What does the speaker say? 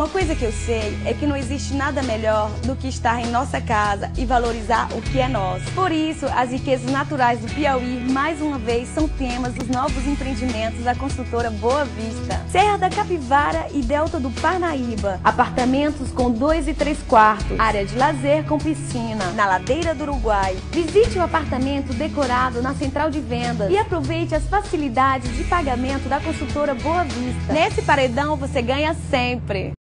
Uma coisa que eu sei é que não existe nada melhor do que estar em nossa casa e valorizar o que é nosso. Por isso, as riquezas naturais do Piauí, mais uma vez, são temas dos novos empreendimentos da construtora Boa Vista. Serra da Capivara e Delta do Parnaíba. Apartamentos com dois e três quartos. Área de lazer com piscina. Na ladeira do Uruguai. Visite o apartamento decorado na central de vendas e aproveite as facilidades de pagamento da construtora Boa Vista. Nesse paredão você ganha sempre.